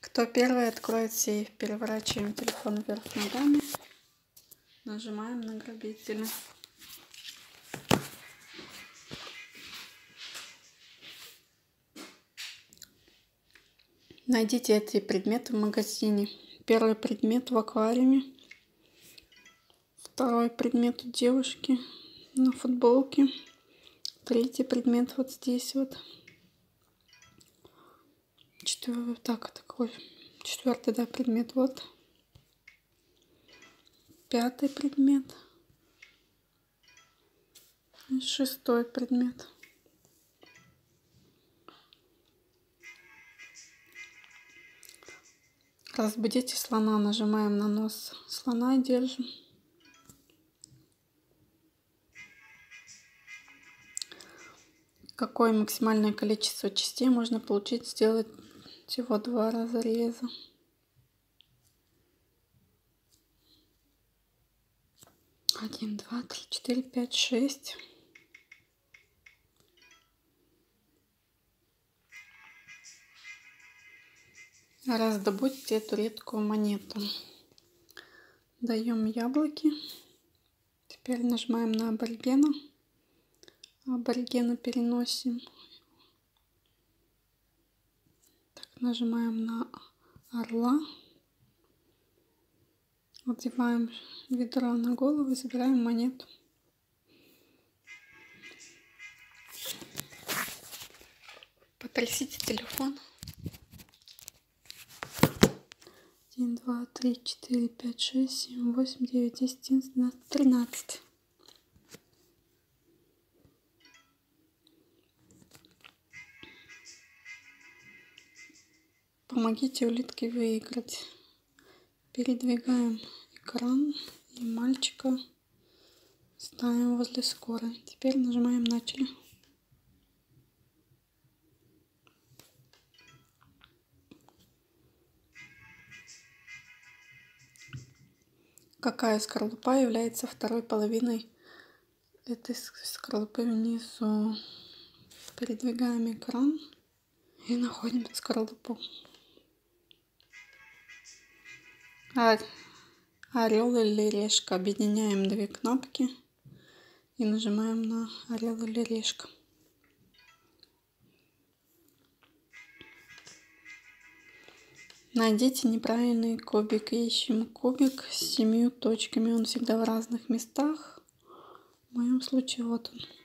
Кто первый откроет сейф, переворачиваем телефон вверх ногами, нажимаем на грабителя. Найдите эти предметы в магазине. Первый предмет в аквариуме. Второй предмет у девушки на футболке. Третий предмет вот здесь вот. Четвертый, так, такой. Четвертый, да, предмет вот. Пятый предмет. И шестой предмет. Разбудите слона, нажимаем на нос слона и держим. Какое максимальное количество частей можно получить, сделать всего два разреза. Один, два, три, четыре, пять, шесть. Раздобудьте эту редкую монету. Даем яблоки. Теперь нажимаем на аборигена. Аборигена переносим. Так, нажимаем на орла. Одеваем ведро на голову и забираем монету. Потрясите телефон. один, два, три, четыре, пять, шесть, семь, восемь, девять, десять, одиннадцать, двенадцать, тринадцать. Помогите улитке выиграть. Передвигаем экран и мальчика ставим возле скорой. Теперь нажимаем «Начали». какая скорлупа является второй половиной этой скорлупы внизу. Передвигаем экран и находим скорлупу. Орел или решка. Объединяем две кнопки и нажимаем на орел или решка. Найдите неправильный кубик. Ищем кубик с семью точками. Он всегда в разных местах. В моем случае вот он.